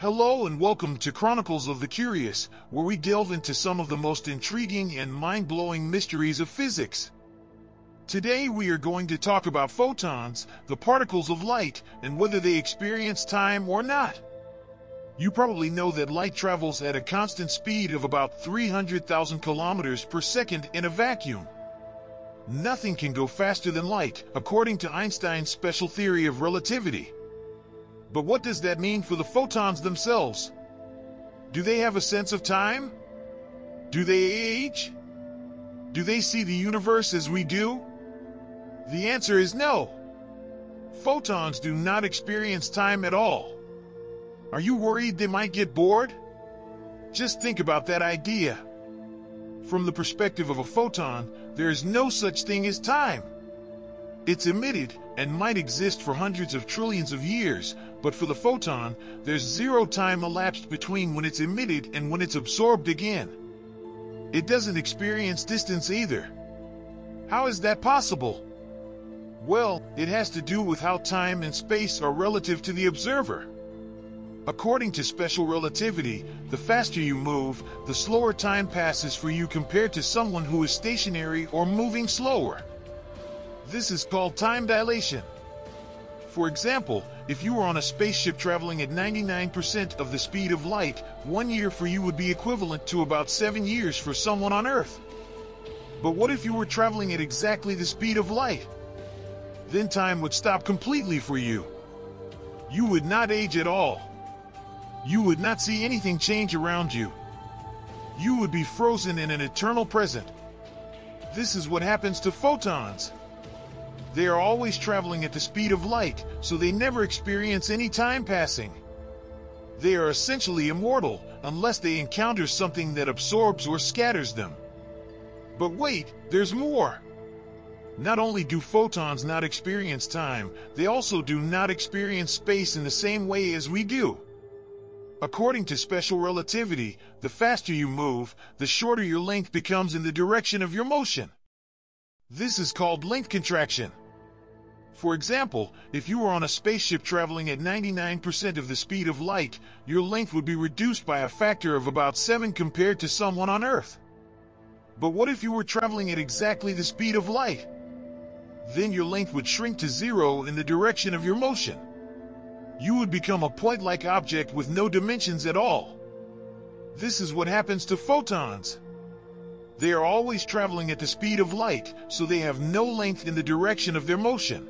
Hello and welcome to Chronicles of the Curious, where we delve into some of the most intriguing and mind-blowing mysteries of physics. Today we are going to talk about photons, the particles of light, and whether they experience time or not. You probably know that light travels at a constant speed of about 300,000 kilometers per second in a vacuum. Nothing can go faster than light, according to Einstein's special theory of relativity. But what does that mean for the photons themselves? Do they have a sense of time? Do they age? Do they see the universe as we do? The answer is no. Photons do not experience time at all. Are you worried they might get bored? Just think about that idea. From the perspective of a photon, there is no such thing as time. It's emitted and might exist for hundreds of trillions of years, but for the photon, there's zero time elapsed between when it's emitted and when it's absorbed again. It doesn't experience distance either. How is that possible? Well, it has to do with how time and space are relative to the observer. According to special relativity, the faster you move, the slower time passes for you compared to someone who is stationary or moving slower. This is called time dilation. For example, if you were on a spaceship traveling at 99% of the speed of light, one year for you would be equivalent to about seven years for someone on Earth. But what if you were traveling at exactly the speed of light? Then time would stop completely for you. You would not age at all. You would not see anything change around you. You would be frozen in an eternal present. This is what happens to photons. They are always traveling at the speed of light, so they never experience any time passing. They are essentially immortal, unless they encounter something that absorbs or scatters them. But wait, there's more! Not only do photons not experience time, they also do not experience space in the same way as we do. According to special relativity, the faster you move, the shorter your length becomes in the direction of your motion. This is called length contraction. For example, if you were on a spaceship traveling at 99% of the speed of light, your length would be reduced by a factor of about 7 compared to someone on Earth. But what if you were traveling at exactly the speed of light? Then your length would shrink to zero in the direction of your motion. You would become a point-like object with no dimensions at all. This is what happens to photons. They are always traveling at the speed of light, so they have no length in the direction of their motion.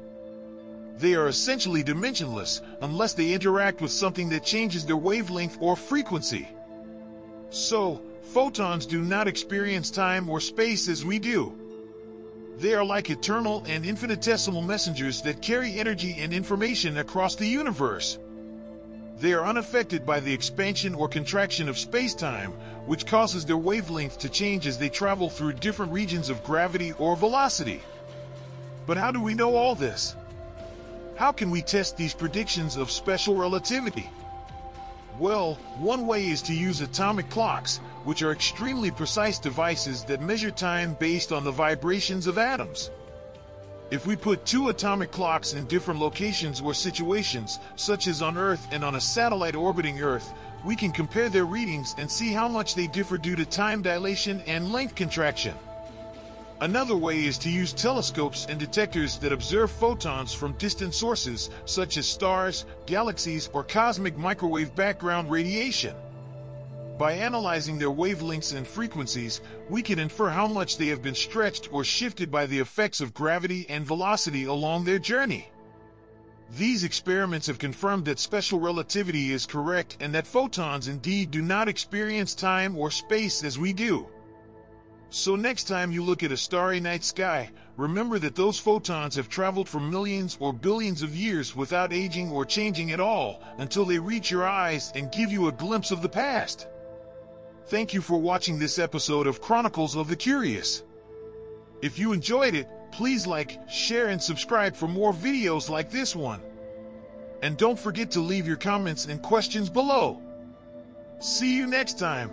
They are essentially dimensionless unless they interact with something that changes their wavelength or frequency. So, photons do not experience time or space as we do. They are like eternal and infinitesimal messengers that carry energy and information across the universe. They are unaffected by the expansion or contraction of space-time, which causes their wavelength to change as they travel through different regions of gravity or velocity. But how do we know all this? How can we test these predictions of special relativity? Well, one way is to use atomic clocks, which are extremely precise devices that measure time based on the vibrations of atoms. If we put two atomic clocks in different locations or situations, such as on Earth and on a satellite orbiting Earth, we can compare their readings and see how much they differ due to time dilation and length contraction. Another way is to use telescopes and detectors that observe photons from distant sources, such as stars, galaxies, or cosmic microwave background radiation. By analyzing their wavelengths and frequencies, we can infer how much they have been stretched or shifted by the effects of gravity and velocity along their journey. These experiments have confirmed that special relativity is correct and that photons indeed do not experience time or space as we do. So next time you look at a starry night sky, remember that those photons have traveled for millions or billions of years without aging or changing at all until they reach your eyes and give you a glimpse of the past. Thank you for watching this episode of Chronicles of the Curious. If you enjoyed it, please like, share and subscribe for more videos like this one. And don't forget to leave your comments and questions below. See you next time.